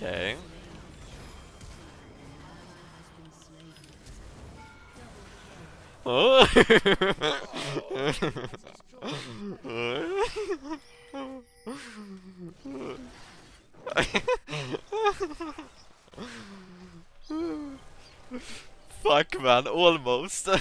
Okay. Oh. Fuck man, almost.